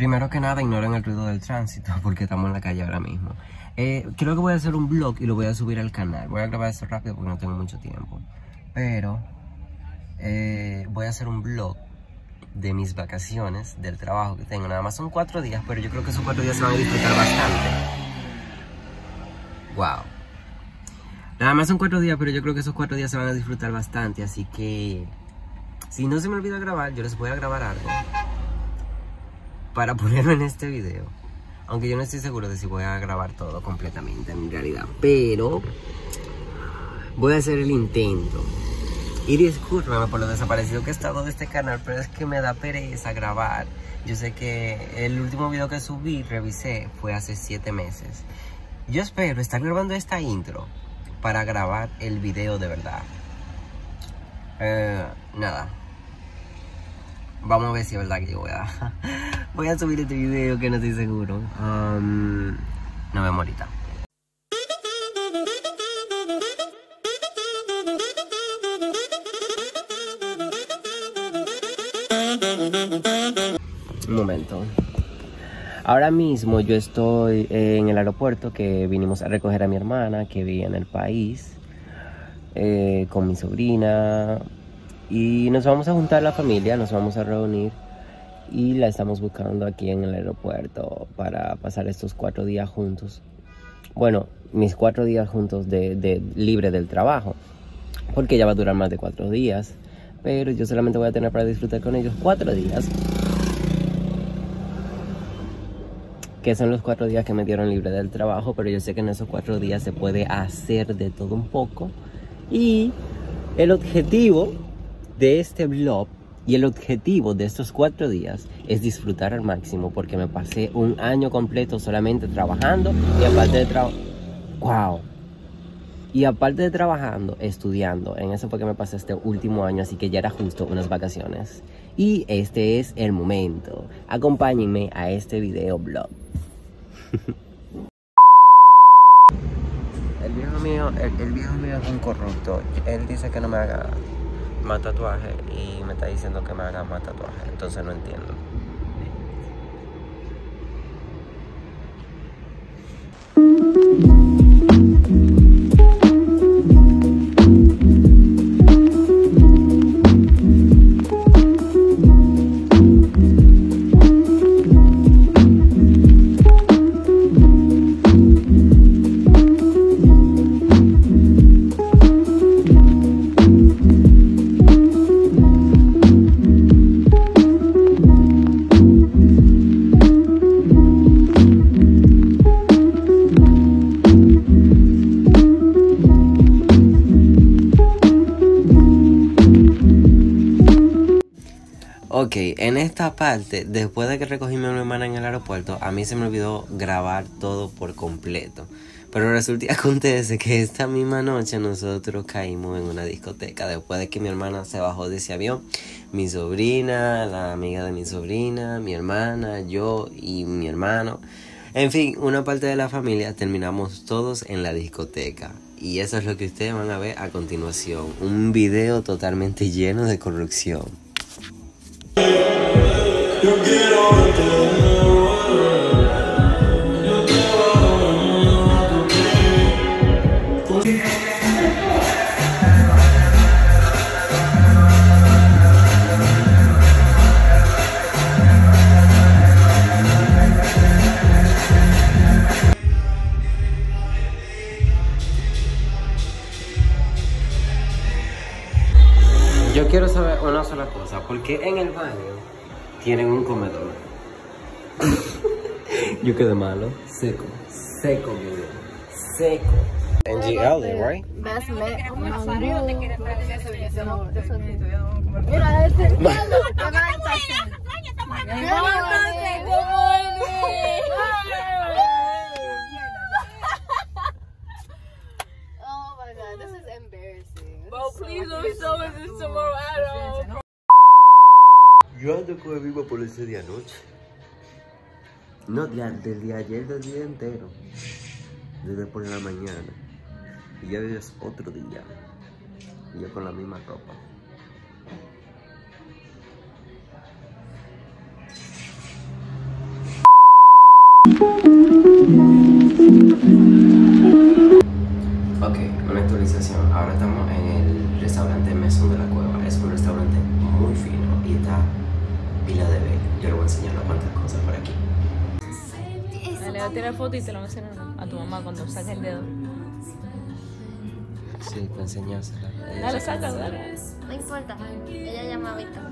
Primero que nada, ignoren el ruido del tránsito porque estamos en la calle ahora mismo. Eh, creo que voy a hacer un vlog y lo voy a subir al canal. Voy a grabar esto rápido porque no tengo mucho tiempo. Pero eh, voy a hacer un vlog de mis vacaciones, del trabajo que tengo. Nada más son cuatro días, pero yo creo que esos cuatro días se van a disfrutar bastante. Wow. Nada más son cuatro días, pero yo creo que esos cuatro días se van a disfrutar bastante. Así que, si no se me olvida grabar, yo les voy a grabar algo para ponerlo en este video. Aunque yo no estoy seguro de si voy a grabar todo completamente en realidad. Pero voy a hacer el intento. Y discúlpeme por lo desaparecido que he estado de este canal, pero es que me da pereza grabar. Yo sé que el último video que subí, revisé, fue hace 7 meses. Yo espero estar grabando esta intro para grabar el video de verdad. Eh, nada. Vamos a ver si es verdad que voy a, subir este video que no estoy seguro. Um, nos vemos ahorita. Un momento. Ahora mismo yo estoy en el aeropuerto que vinimos a recoger a mi hermana que vive en el país eh, con mi sobrina y nos vamos a juntar la familia, nos vamos a reunir y la estamos buscando aquí en el aeropuerto para pasar estos cuatro días juntos. Bueno, mis cuatro días juntos de, de libre del trabajo porque ya va a durar más de cuatro días pero yo solamente voy a tener para disfrutar con ellos cuatro días que son los cuatro días que me dieron libre del trabajo, pero yo sé que en esos cuatro días se puede hacer de todo un poco. Y el objetivo de este vlog y el objetivo de estos cuatro días es disfrutar al máximo porque me pasé un año completo solamente trabajando y aparte de trabajar... ¡Wow! Y aparte de trabajando, estudiando. En eso fue que me pasé este último año, así que ya era justo unas vacaciones. Y este es el momento. Acompáñenme a este video blog. el viejo mío, el, viejo mío es un corrupto. Él dice que no me haga más tatuaje y me está diciendo que me haga más tatuaje. Entonces no entiendo. En esta parte, después de que recogí a mi hermana en el aeropuerto, a mí se me olvidó grabar todo por completo. Pero resulta que acontece que esta misma noche nosotros caímos en una discoteca. Después de que mi hermana se bajó de ese avión, mi sobrina, la amiga de mi sobrina, mi hermana, yo y mi hermano. En fin, una parte de la familia terminamos todos en la discoteca. Y eso es lo que ustedes van a ver a continuación. Un video totalmente lleno de corrupción. Yo quiero saber una sola cosa, porque en el baño tienen un comedor. Yo quedé malo, seco, seco, video. seco. NGL, right? That's. Mira, este. Oh my god, this is embarrassing. Bro, please don't show us this tomorrow at all. Yo ando con el mismo policía de anoche. No, de, del día ayer, del día entero. Desde por la mañana. Y ya es otro día. Y yo con la misma ropa. Ok, una actualización. Ahora estamos en el restaurante Le voy a tirar foto y te lo voy a a tu mamá cuando saque el dedo. Sí, te enseñásela. Dale, saca, dale. No importa. Ella llama a Víctor.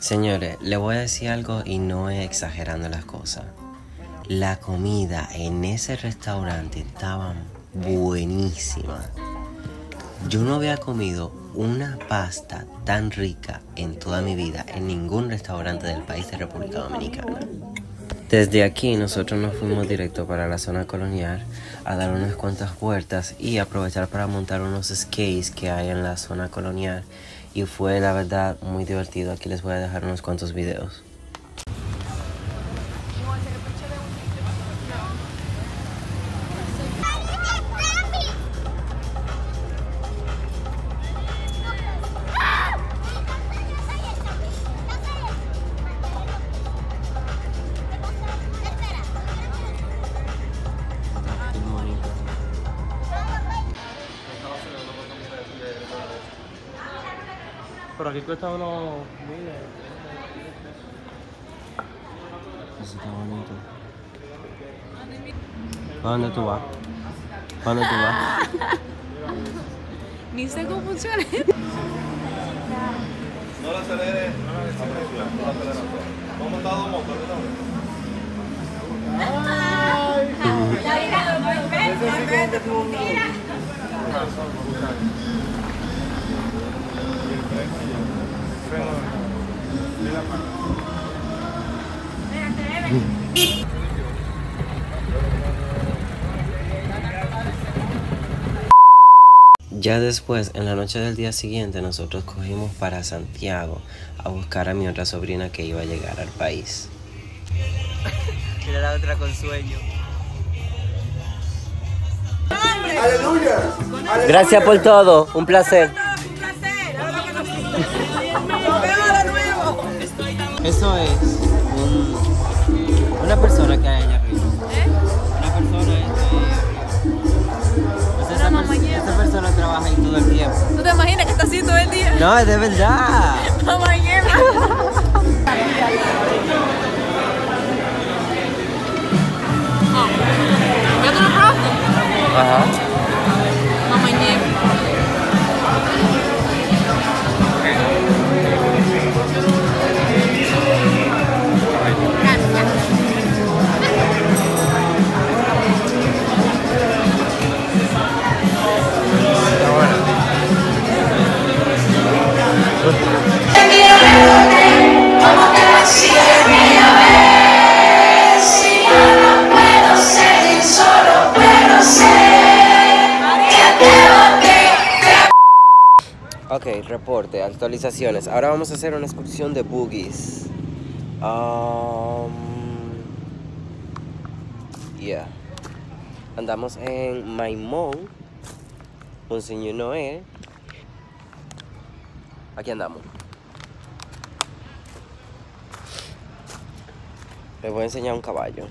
Señores, le voy a decir algo y no es exagerando las cosas. La comida en ese restaurante estaba buenísima. Yo no había comido una pasta tan rica en toda mi vida en ningún restaurante del país de República Dominicana. Desde aquí nosotros nos fuimos directo para la zona colonial a dar unas cuantas vueltas y aprovechar para montar unos skates que hay en la zona colonial y fue la verdad muy divertido. Aquí les voy a dejar unos cuantos videos. Pero aquí cuesta unos Eso está bonito. ¿Para dónde tú vas? ¿Para dónde tú vas? Ni sé cómo funciona. No la acelere. No la acelere. No la acelere. Ya después, en la noche del día siguiente, nosotros cogimos para Santiago a buscar a mi otra sobrina que iba a llegar al país. Mira la otra con sueño. Gracias por todo, un placer. Eso es un- una persona que hay allá arriba. Una persona está ahí arriba. Pues esa, esa persona trabaja ahí todo el tiempo. ¿Tú te imaginas que está así todo el día? No, es de verdad. Mamañema. ¿Ya tú lo probaste? Ajá. Reporte, actualizaciones. Ahora vamos a hacer una excursión de boogies. Um, yeah. Andamos en Maimón, Monseñor Noel. Aquí andamos. Les voy a enseñar un caballo.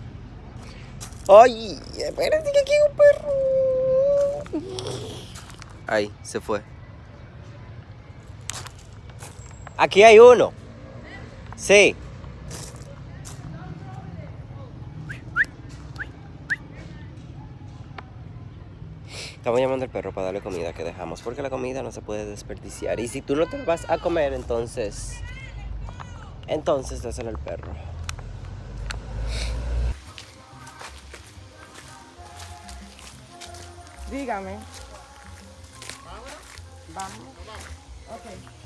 ¡Ay! Espérate que aquí hay un perro. Ahí, se fue. Aquí hay uno. Sí. Estamos llamando al perro para darle comida que dejamos, porque la comida no se puede desperdiciar. Y si tú no te vas a comer, entonces... Entonces dáselo al perro. Dígame. Vamos. Ok.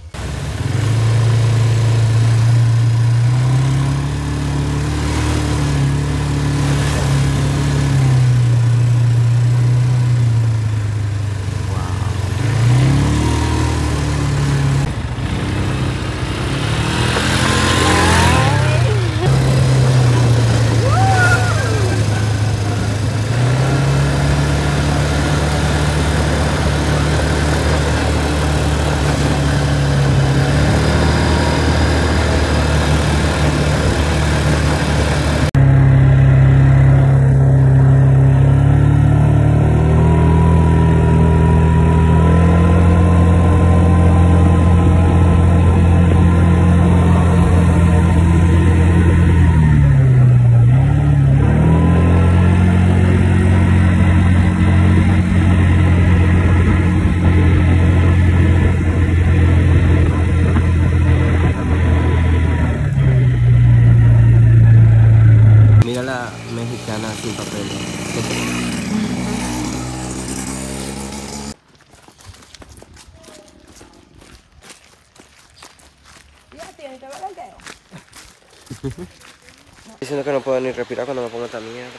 Diciendo que no puedo ni respirar cuando me pongo esta mierda.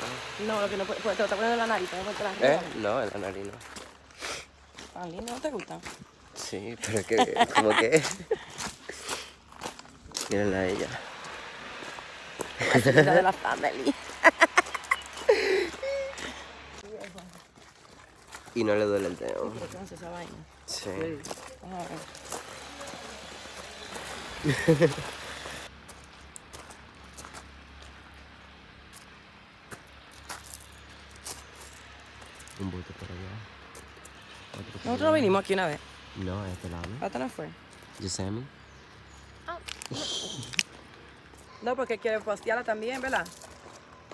No, lo que no puede, pues, te lo está poniendo en la nariz, te ¿Eh? No, en la nariz no. ¿A mí no te gusta? Sí, pero es que, como que. Mírenla a ella. La de la family. Y no le duele el dedo. ¿Por qué no hace esa vaina? Sí. Vamos a ver. Un bote por allá. Nosotros no vinimos aquí una vez. No, a este lado. ¿Hasta no fue? Yosemite. No, porque quiere postearla también, ¿verdad?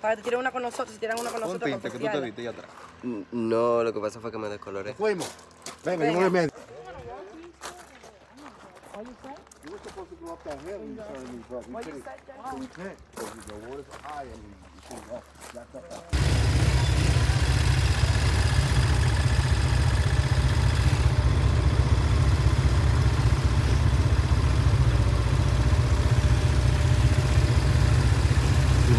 Para que tiren una con nosotros, si tiran una con nosotros, que tú te postearla. viste allá atrás. N- No, lo que pasa fue que me descoloré. Fuimos. Venga, yo me medio. El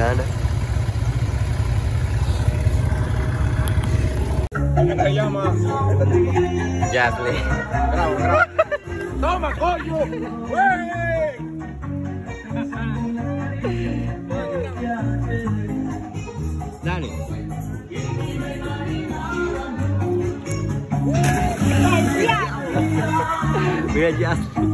La mexicana. Se llama. Jasmine. ¡Toma, coño! ¡Wey! Dale. Mira Jasmine.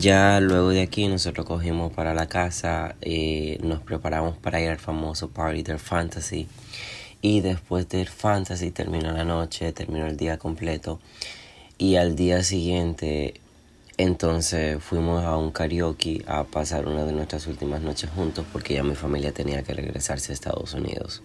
Ya luego de aquí nosotros cogimos para la casa, eh, nos preparamos para ir al famoso party del Fantasy y después del Fantasy terminó la noche, terminó el día completo y al día siguiente entonces fuimos a un karaoke a pasar una de nuestras últimas noches juntos porque ya mi familia tenía que regresarse a Estados Unidos.